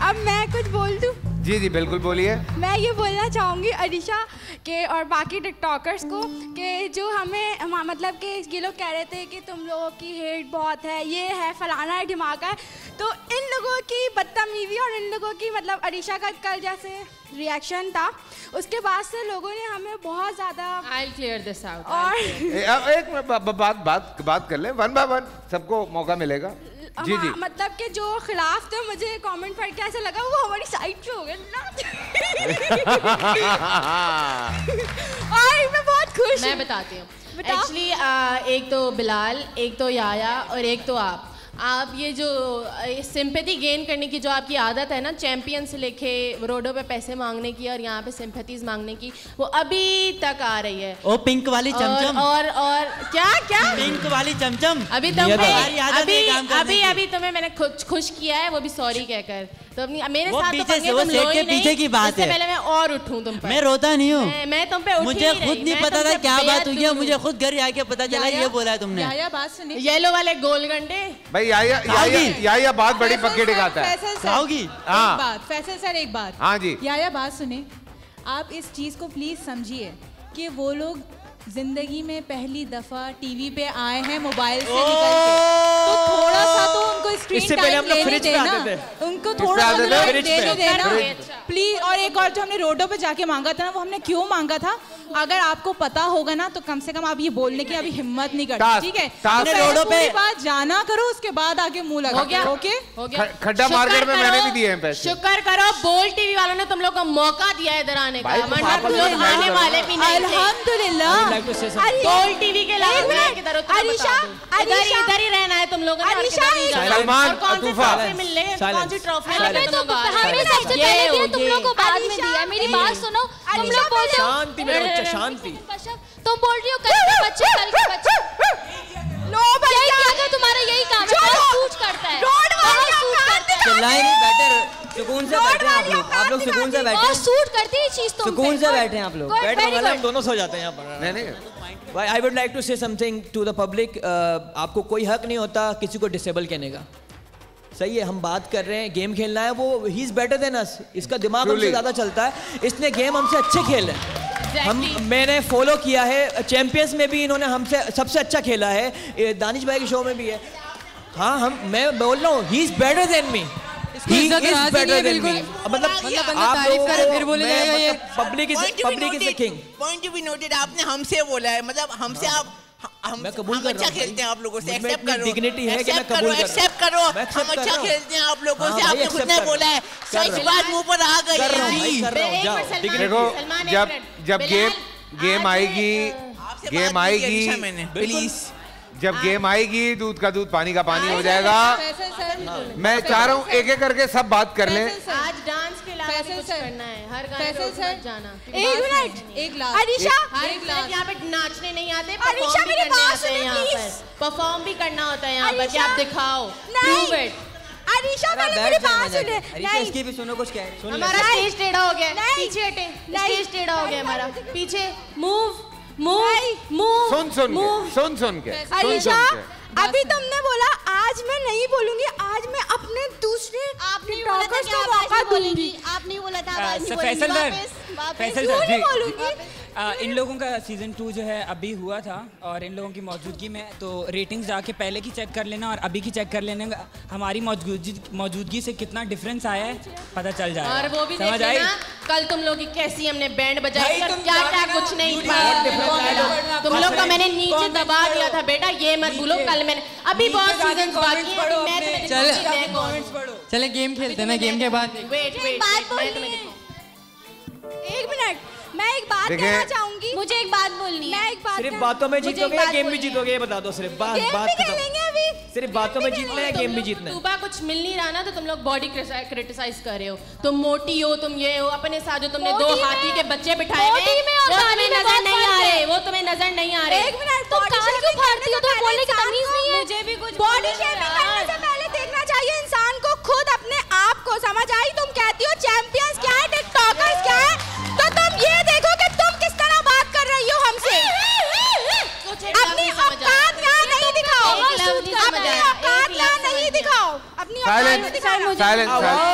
अब मैं कुछ बोल दूँ? जी जी बिल्कुल बोलिए। मैं ये बोलना चाहूँगी अनिशा के और बाकी टिकटॉकर्स को कि जो हमें मतलब कि ये लोग कह रहे थे कि तुम लोगों की हेट बहुत है ये है फलाना है ढिमाका है। तो इन लोगों की बदतमीजी और इन लोगों की मतलब अनिशा का कल जैसे रिएक्शन था उसके बाद से लोगों ने हमें बहुत ज़्यादा आई क्लियर दिस आउट और ए, एक बात बात बात कर लें। वन बाय वन सबको मौका मिलेगा। जी जी। मतलब कि जो खिलाफ थे मुझे कमेंट पढ़ के ऐसा लगा वो हमारी साइड पे हो गए ना? और मैं बहुत खुश मैं बताती हूँ। एक्चुअली एक तो बिलाल एक तो याया और एक तो आप। आप ये जो सिंपथी गेन करने की जो आपकी आदत है ना चैंपियन से लेके रोडों पे पैसे मांगने की और यहाँ पे सिंपैथीज मांगने की वो अभी तक आ रही है। ओ पिंक वाली चमचम। और और और क्या क्या? पिंक वाली चमचम। अभी तुम नियत पे हमारी आदत है अभी अभी अभी तुम्हें मैंने खुश खुश किया है वो भी सॉरी कहकर। तो अपनी मेरे वो साथ तो पीछे से, वो सेट के पीछे की बात है। पहले मैं और उठूं तुम पर। मैं रोता नहीं हूँ। मैं, मैं तुम पे मुझे नहीं खुद नहीं पता था क्या बात हुई है मुझे खुद घर आके पता चला ये बोला है तुमने। बात सुनिए। येलो वाले गोल गंडे। भाई याया याया याया बात बड़ी पक्की टिकाता है। फैसल सर। एक हाँ। बात फैसल सर एक बात। हाँ जी। याया बात सुने आप इस चीज़ को प्लीज़ समझिए कि वो लोग ज़िंदगी में पहली दफ़ा टीवी पे आए हैं मोबाइल से निकल के। तो थोड़ा सा तो उनको स्क्रीन टाइम लेने देना। उनको थोड़ा। देने। देना प्लीज़ और एक और जो हमने रोडो पे जाके मांगा था ना वो हमने क्यों मांगा था? अगर आपको पता होगा ना तो कम से कम आप ये बोलने की अभी हिम्मत नहीं करते ठीक है? टास्क। तो रोडों पे- बात जाना करो उसके बाद आगे मुँह लगा हो गया। ओके हो गया। खड्डा मार्केट में मैंने भी दिए हैं पैसे। शुक्र करो बोल टीवी वालों ने तुम लोग को मौका दिया है इधर आने का। लोग आने वाले भी नहीं थे। अल्हम्दुलिल्लाह। बोल टीवी के अलीशा, इधर ही रहना है तुम लोगों ने। सलमान, अतूफा। मिलने कौन सी ट्रॉफी तो तुम। लोग को बाद में दिया। मेरी बात सुनो तुम लोग बोल रहे हो शांति मेरे बच्चे शांति। तुम बोल रही हो कल के बच्चे कल के बच्चे। नो भैया। यही अगर तुम्हारा यही काम है? बहुत सूट करता है? रोड वाली है? चिल्लाए नहीं बैठे सुकून से बैठे हैं आप लोग। आप लोग सुकून से बैठे बहुत हैं सूट करती है चीज़ तुम सुकून से बैठे हैं आप लोग। very वाला हम दोनों सो जाते हैं यहाँ पर। नहीं नहीं। भाई I would like to say something to the public आपको कोई हक नहीं होता किसी को डिसेबल कहने का। सही है हम बात कर रहे हैं गेम खेलना है वो he is better than us इसका दिमाग हमसे ज़्यादा चलता है। इसने गेम हमसे अच्छे खेले। हैं हम मैंने फॉलो किया है चैंपियंस में भी इन्होंने हमसे सबसे अच्छा खेला है। दानिश भाई के शो में भी है। हाँ हम मैं बोल रहा हूँ he is better than me he is he better than me मतलब मतलब आप तारीफ़ लोगों फिर बोले ये- मतलब public is public is the king point to be noted, आपने हमसे बोला है। मतलब हमसे आप हम मैं कबूल हम कर अच्छा खेलते हैं आप लोगों से एक्सेप्ट करो। डिग्निटी है कि मैं कबूल करो हूँ। एक्सेप्ट करो हम अच्छा खेलते हैं आप लोगों हाँ से आपने accept खुद ने बोला है हूँ। सच बात मुँह पर आ गई है हूँ। देखो जब जब गेम गेम आएगी गेम आएगी मैंने। प्लीज़ जब गेम आएगी दूध का दूध पानी का पानी हो जाएगा। मैं चाह रहा हूँ एक एक करके सब बात कर लें। आज डांस के है। नाचने नहीं आते परफॉर्म भी मेरी करने हैं यहाँ पर। परफॉर्म भी करना होता है यहाँ पर आप दिखाओ। नहीं। Prove it। अलीशा अरे आप पहले बैठ मेरी बात सुने नहीं। इसकी भी सुनो कुछ कह हमारा स्टेज टेढ़ा हो गया। नहीं। पीछे हटे। स्टेज टेढ़ा हो गया हमारा। पीछे मूव सुन सुन के सुन सुन के अलीशा अभी तुमने बोला आज मैं नहीं बोलूँगी आज मैं अपने दूसरे आपने बोला था टिकटॉकर्स को आज मौका नहीं बोलेंगी। दूँगी। आप नहीं बोला था आप आज नहीं सर, बोलेंगी। फैसल सर, वापस वापस। फैसल सर नहीं जी। बोलूँगी? आ, इन लोगों का सीज़न टू जो है अभी हुआ था और इन लोगों की मौजूदगी में तो रेटिंग्स जाके पहले की चेक कर लेना और अभी की चेक कर लेना। हमारी मौजूदगी मौजूदगी से कितना डिफरेंस आया है पता चल जाएगा। और वो भी देख समझ आई? लेना कल तुम लोग की कैसी हमने बैंड बजाई तुम क्या क्या कुछ नहीं। मिला। तुम लोग का मैंने नीचे दबा दिया था बेटा ये मत भूलो कल मैंने अभी बहुत सीज़न बाकी है चल। गेम खेलते हैं ना गेम के बाद। वेट वेट बात मैं बोलनी तुम्हें है। मैं एक बात कहना चाहूँगी। मुझे एक बात बोलनी मैं है एक बात सिर्फ़ बातों में जीतोगे बात गेम भी जीतोगे ये बता दो सिर्फ़ बात बात खेलेंगे अभी। सिर्फ़ बातों में जीतना है गेम भी जीतना? है सुबह कुछ मिल नहीं रहा ना तो तुम लोग बॉडी क्रिटिसाइज कर रहे हो। तुम मोटी हो तुम ये हो अपने साथ जो तुमने दो हाथी के बच्चे बिठाए हैं, वो तुम्हें नज़र नहीं आ रहे वो तुम्हें नज़र नहीं आ रहे। एक मिनट तुम body कान क्यों फाड़ती हो? तुम बोलने की तमीज नहीं है। मुझे भी कुछ बॉडी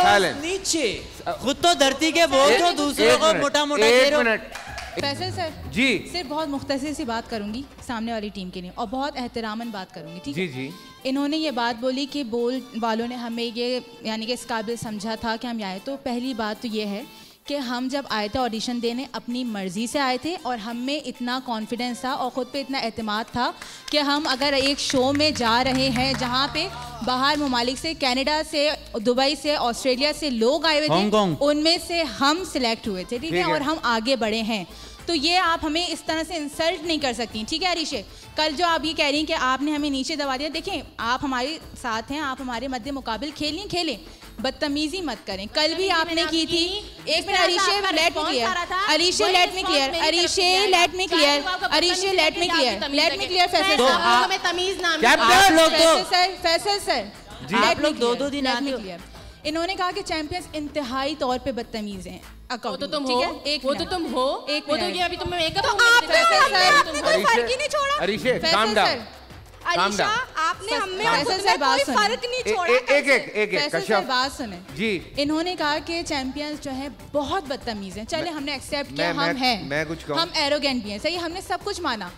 साइलेंस नीचे। खुद तो धरती के बोझ हो दूसरों को मोटा मोटा एक मिनट फैसल सर जी। सिर्फ़ बहुत मुख्तसर सी बात करूँगी सामने वाली टीम के लिए और बहुत एहतरामन बात करूँगी ठीक है? जी इन्होंने ये बात बोली कि बोल वालों ने हमें ये यानी कि इस काबिल समझा था कि हम आए। तो पहली बात तो ये है कि हम जब आए थे ऑडिशन देने अपनी मर्ज़ी से आए थे और हम में इतना कॉन्फिडेंस था और ख़ुद पे इतना एतमाद था कि हम अगर एक शो में जा रहे हैं जहाँ पे बाहर ममालिक से कनाडा से दुबई से ऑस्ट्रेलिया से लोग आए हुए थे। उनमें से हम सिलेक्ट हुए थे ठीक है? है। और हम आगे बढ़े हैं। तो ये आप हमें इस तरह से इंसल्ट नहीं कर सकती ठीक है अरिशे? कल जो आप ये कह रही हैं कि आपने हमें नीचे दबा दिया देखें आप हमारे साथ हैं आप हमारे मध्य मुकाबिल खेलें खेलें। बदतमीजी मत करें। कल भी आपने की थी। एक मिनट अरिशे लेट मी क्लियर अरिशे लेट मी क्लियर अरिशे let me clear अरिशे let me clear let me clear Faisal तो सर आप- हमें तमीज नाम क्या की- आप लोग तो फैसल सर फैसल सर। आप लोग दो- दो दिन हो। क्लियर इन्होंने कहा कि चैंपियंस इंतहाई तौर पे बदतमीज हैं। वो तो तुम हो। एक वो तो तुम हो। एक वो तो ये अभी तुम मेकअप तो में आपने कोई फ़र्क ही नहीं छोड़ा। अरिशे Faisal calm down Alisha down. आपने हमें कोई फ़र्क नहीं छोड़ा ए- एक एक एक एक कश्यप। बात सुने। जी। इन्होंने कहा कि चैंपियंस जो है बहुत बदतमीज हैं। चले हमने एक्सेप्ट किया हम हैं। मैं कुछ कहूँ? हम एरोगेंट भी हैं। सही हमने सब कुछ माना।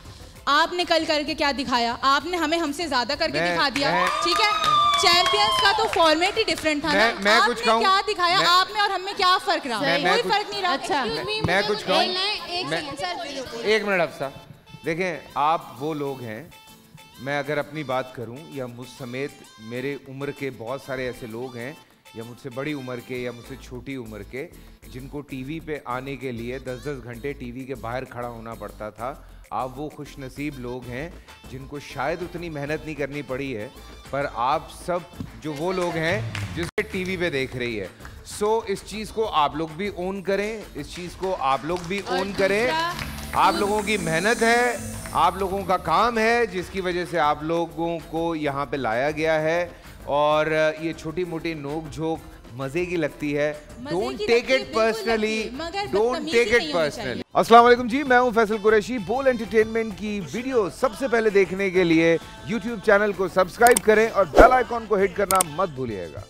आपने कल करके क्या दिखाया? आपने हमें हमसे ज़्यादा करके दिखा दिया। ठीक है? चैंपियंस का तो फॉर्मेट ही डिफरेंट था मैं- ना मैं आपने कुछ? क्या दिखाया? मैं- आप में और हम में क्या फ़र्क रहा? मैं- मैं कोई फ़र्क नहीं रहा। अच्छा। मैं- मैं कुछ कहूँ? एक मिनट अफसा देखें आप वो लोग हैं मैं अगर अपनी बात करूँ या मुझ समेत मेरे उम्र के बहुत सारे ऐसे लोग हैं या मुझसे बड़ी उम्र के या मुझसे छोटी उम्र के जिनको टीवी पे आने के लिए 10-10 घंटे टीवी के बाहर खड़ा होना पड़ता था आप वो खुश नसीब लोग हैं जिनको शायद उतनी मेहनत नहीं करनी पड़ी है पर आप सब जो वो लोग हैं जिसे टीवी पे देख रही है। सो so, इस चीज़ को आप लोग भी ओन करें इस चीज़ को आप लोग भी ओन करें। आप लोगों की मेहनत है आप लोगों का काम है जिसकी वजह से आप लोगों को यहाँ पे लाया गया है। और ये छोटी मोटी नोक झोंक मज़े की लगती है don't take it personally don't take it personally वालेकुम जी मैं हूँ फैसल कुरैशी बोल एंटरटेनमेंट की वीडियो सबसे पहले देखने के लिए यूट्यूब चैनल को सब्सक्राइब करें और बेल आइकॉन को हिट करना मत भूलिएगा।